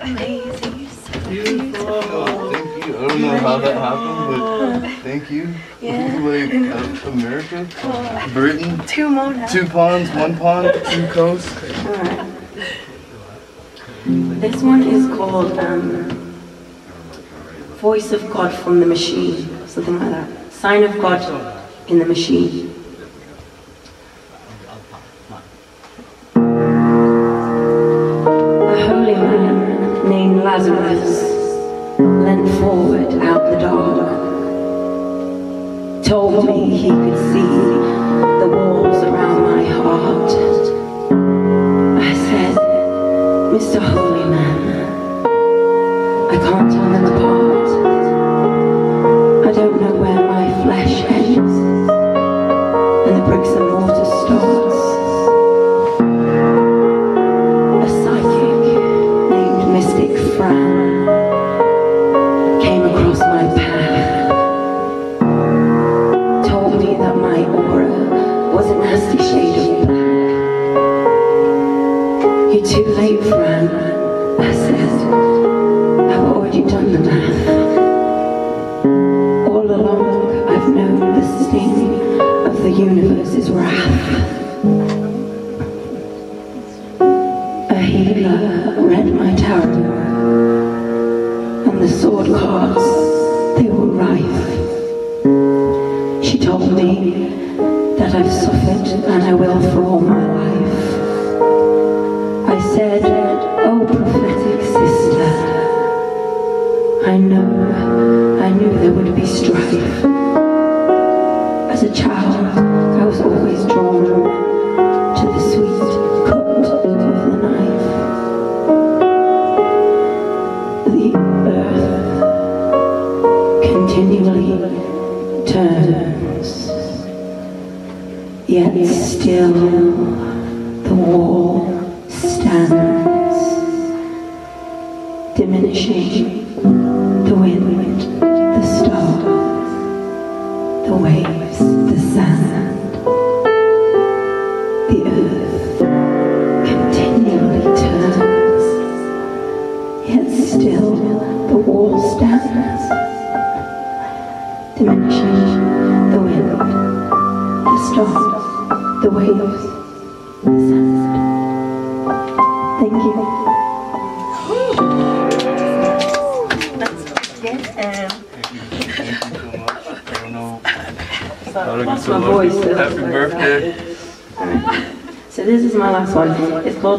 Amazing. So beautiful. Oh, thank you. I don't know how that happened, but thank you. Like America, Britain, Two more two ponds, one pond, two coasts. This one is called um, Voice of God from the Machine, something like that. Sign of God in the Machine. Lazarus leant forward out the dark, told me he could see the walls around my heart. I said, Mr. Holy Man, I can't tell them apart. I don't know where my flesh ends Came across my path, told me that my aura was. You're too late, Fran, I said. I've already done the math. All along, I've known the sting of the universe's wrath. A healer the sword cards, they were rife. She told me that I've suffered and I will for all my life. I said, oh prophetic sister, I know, I knew there would be strife. Earth continually turns, yet still the wall stands, diminishing the wind, the star, the waves, the sand, the earth continually turns, yet still the wall stands, diminishing the wind, the stars, the waves, the sand. Thank you. Yeah. Thank you. Thank you so much. I don't know how to Lost get my voice. Happy birthday. So this is my last one. It's called